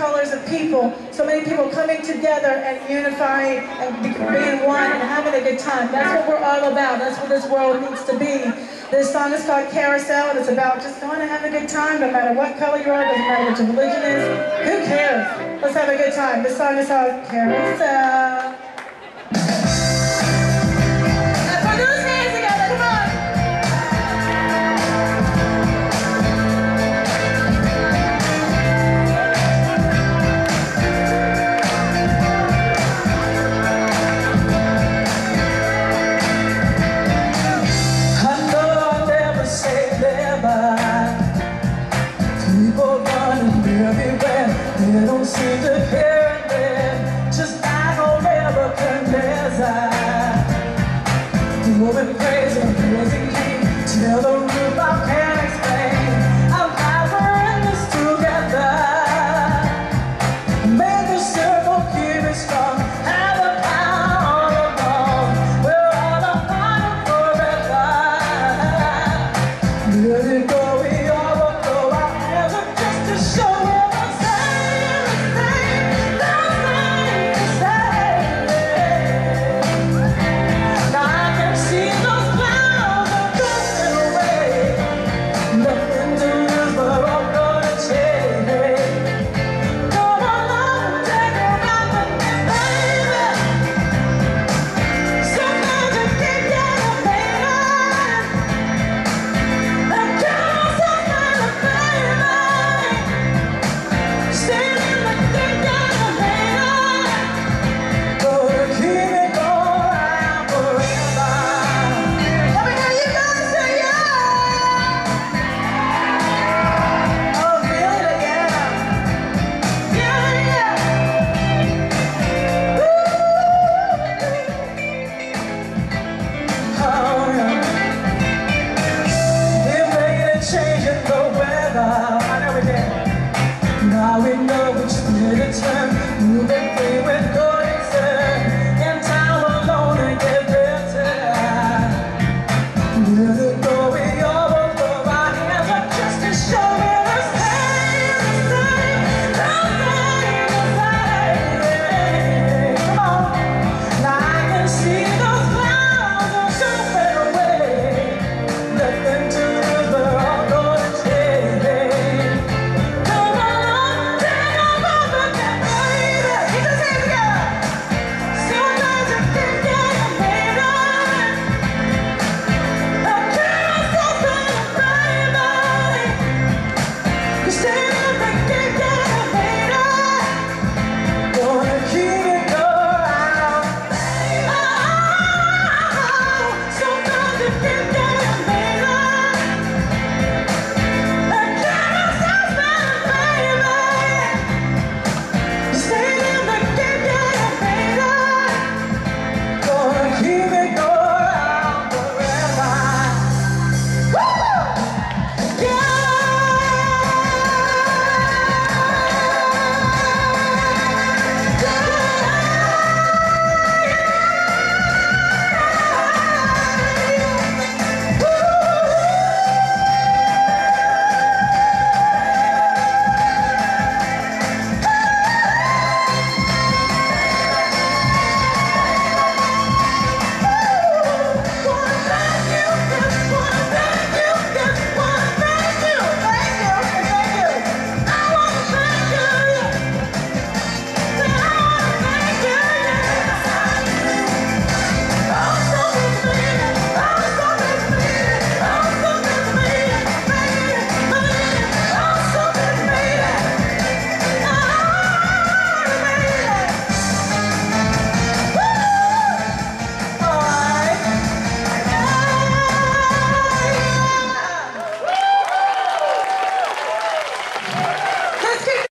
colors of people, so many people coming together and unifying and being one and having a good time. That's what we're all about. That's what this world needs to be. This song is called Carousel, and it's about just going to have a good time, no matter what color you are, doesn't matter what your religion is. Who cares? Let's have a good time. This song is called Carousel. Moving Now we know which minute time, moving, we will go.